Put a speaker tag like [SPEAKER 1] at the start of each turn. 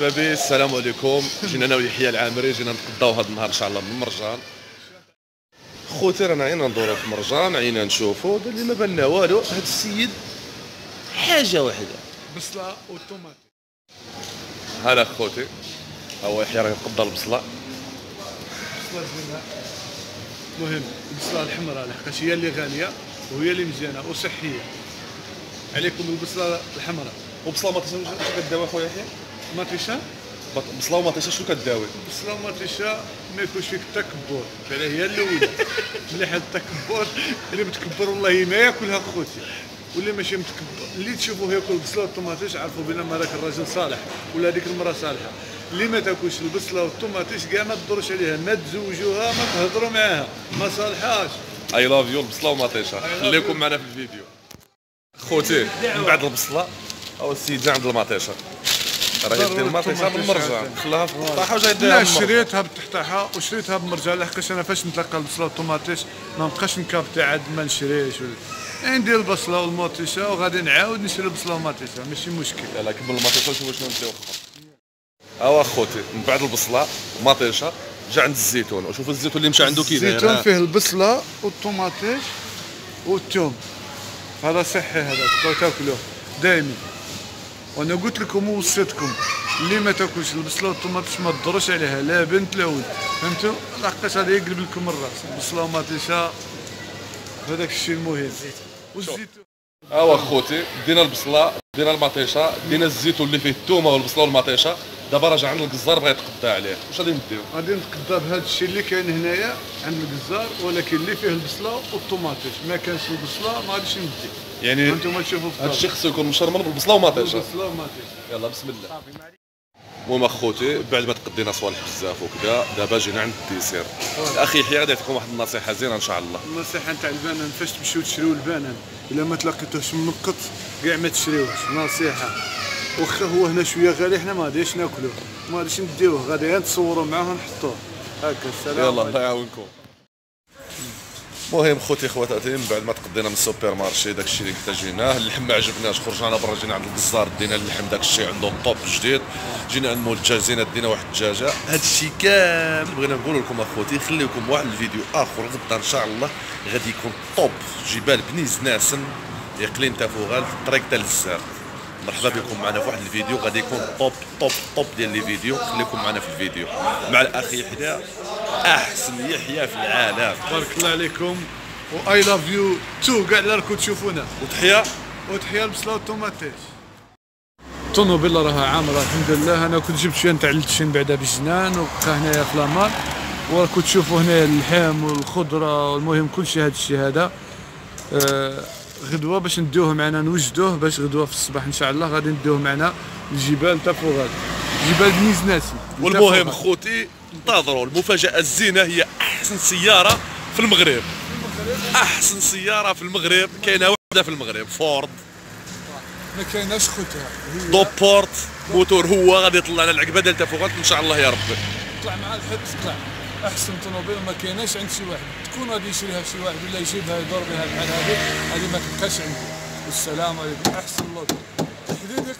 [SPEAKER 1] شبابي السلام عليكم. جينا أنا ويحيى العامري جينا نتقضاو هذا النهار إن شاء الله من مرجان. خوتي رانا عينا ندورو في مرجان عينا نشوفو. قال لي ما بالنا والو هذا السيد حاجة واحدة.
[SPEAKER 2] بصلة وطوماط
[SPEAKER 1] هلا خوتي. هو يحيى راه يتقضى البصلة؟
[SPEAKER 2] بصلة زينه مهم. البصلة الحمراء لحقاش هي اللي غالية وهي اللي مزيانة وصحية. عليكم البصلة الحمراء.
[SPEAKER 1] وبصلة ما تسويش شو كداوي خويا يحيى
[SPEAKER 2] ماتريشا
[SPEAKER 1] بصله وما شو كداوي؟
[SPEAKER 2] البصله ماتريشا ما يكونش فيك التكبر فعلا هي الاولى هاد التكبر اللي متكبر والله ما ياكلها خوتي. واللي ماشي متكبر. اللي تشوفوه ياكل البصله والطوماطيش عرفوا بان ما ذاك الراجل صالح ولا هذيك المرأة صالحة. اللي ما تاكلش البصله والطوماطيش كاع ما تدورش عليها. ما تزوجوها ما تهضروا معاها. ما صالحاش
[SPEAKER 1] اي لاف يو البصله وما طيشه خليكم معنا في الفيديو. خوتي من بعد البصله أو السيد عند المطيشه راه يدير المطيشه بالمرجان خلاها في الطاحه وجا يديرها
[SPEAKER 2] لا. شريتها بالتحتاحه وشريتها بمرجان لحقاش أنا فاش نتلقى البصلة والطوماطيش ما نبقاش نكابتي عاد ما نشريش ولا. ندير البصلة والمطيشه وغادي نعاود نشري البصلة والمطيشه ماشي مشكل.
[SPEAKER 1] يلا كمل المطيشه وشوف شنو نديرو اوا خوتي من بعد البصلة ومطيشه جا عند الزيتون. وشوف الزيتون اللي مشى عنده كي داير
[SPEAKER 2] الزيتون. فيه البصلة والطوماطيش والثوم. هذا صحي هذا تاكلوه. دائما وأنا قلت لكم ووصيتكم اللي ما تاكلش البصلة والطوماطيش ما تضروش عليها. لا بنت لا ولد فهمتوا؟ لحقاش هذا يقلب لكم الرأس. البصلة والمطيشه هذاك الشيء المهم. والزيتون
[SPEAKER 1] اوا خوتي دينا البصلة دينا المطيشه دينا الزيتون اللي فيه الثومه والبصلة والمطيشه دابا راه جا عند الجزار بغا يتقدى عليه. واش غادي نديرو
[SPEAKER 2] غادي نتقدى بهذا الشيء اللي كاين هنايا عند الجزار ولكن اللي فيه البصلة والطوماطيش ما كانش البصلة ما غاديش ندي
[SPEAKER 1] يعني
[SPEAKER 2] أنتم تشوفوا
[SPEAKER 1] هذا الشيء خصو يكون مشرمر بالبصلة ومطيشه
[SPEAKER 2] البصله والمطيش
[SPEAKER 1] يلا بسم الله. المهم أخوتي بعد ما تقدينا صوالح بزاف وكذا دابا جينا عند الديسير. أخي يحيى غادي يعطيكم واحد النصيحة زينة إن شاء الله.
[SPEAKER 2] النصيحة نتاع البنان فاش تمشيو تشريو البنان؟ إلا ما تلقيتوش منقط كاع ما تشريوهش نصيحة. واخا هو هنا شوية غالي حنا ما غاديش ناكلوه. ما غاديش نديوه غادي نتصوروا معاه ونحطوه. هكا السلام
[SPEAKER 1] يلا. الله يعاونكم. المهم خوتي خواتاتي من بعد ما تقضينا من السوبر مارشي داك الشيء اللي احتاجيناه اللحم ما عجبناش خرجنا برا جينا عند الجزار دينا اللحم داك الشيء عنده طوب جديد. جينا عند مول الدجاج زينا دينا واحد الدجاجة. هاد الشيء كامل بغينا نقول لكم أخوتي خليكم واحد الفيديو آخر غدا إن شاء الله غادي يكون طوب جبال بنيز ناسن اقليم تافوغال طريق تال الزار مرحبا بكم معنا في واحد الفيديو غادي يكون طوب طوب طوب ديال لي فيديو خليكم معنا في الفيديو. مع الاخ يحيى أحسن يحيى في العالم.
[SPEAKER 2] بارك الله عليكم. واي لاف يو تو كاع اللي راكم تشوفونا
[SPEAKER 1] وتحية.
[SPEAKER 2] وتحية البصله والطوماطيش الطوموبيلا راها عامرة الحمد لله أنا كنت جبت شوية نتاع اللتشين بعدا بجنان وبقى هنايا في لامان وراكم تشوفوا هنا اللحم والخضرة والمهم كل شيء هذا الشيء هذا. آه غدوة باش نديوه معنا نوجدوه باش غدوة في الصباح إن شاء الله. غادي نديوه معنا الجبال تاع فوغاد. جبال بنيز ناسي.
[SPEAKER 1] والمهم خوتي انتظروا المفاجأة الزينة هي أحسن سيارة في المغرب. أحسن سيارة في المغرب. كاينة وحدة في المغرب. فورد.
[SPEAKER 2] ما كايناش خوتها. هي
[SPEAKER 1] دوبورت. موتور هو. غادي يطلع لنا العقبة ديال تافوغات إن شاء الله يا ربي.
[SPEAKER 2] طلع مع الحد طلع. أحسن طوموبيل. ما كايناش عند شي واحد. تكون غادي يشريها شي واحد ولا يجيبها يدور بها بحال هذه هذه ما تبقاش عنده والسلام عليكم. أحسن لوط تحديدي